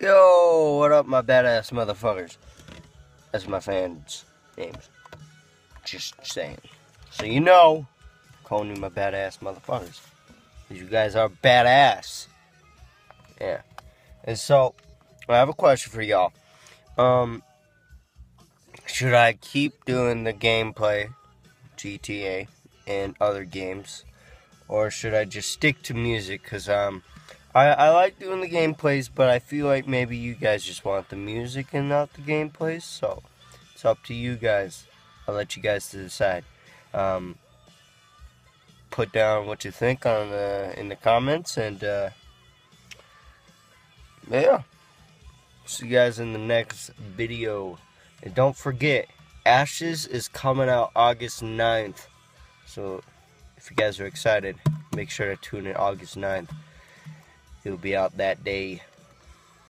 Yo, what up, my badass motherfuckers? That's my fans' names. Just saying. So you know, calling you my badass motherfuckers. Because you guys are badass. Yeah. And so, I have a question for y'all. Um, should I keep doing the gameplay, GTA, and other games? Or should I just stick to music? Because, um, I, I like doing the gameplays, but I feel like maybe you guys just want the music and not the gameplays. So it's up to you guys. I'll let you guys decide. Um, put down what you think on the in the comments, and uh, yeah, see you guys in the next video. And don't forget, Ashes is coming out August 9th. So if you guys are excited, make sure to tune in August 9th. It'll be out that day.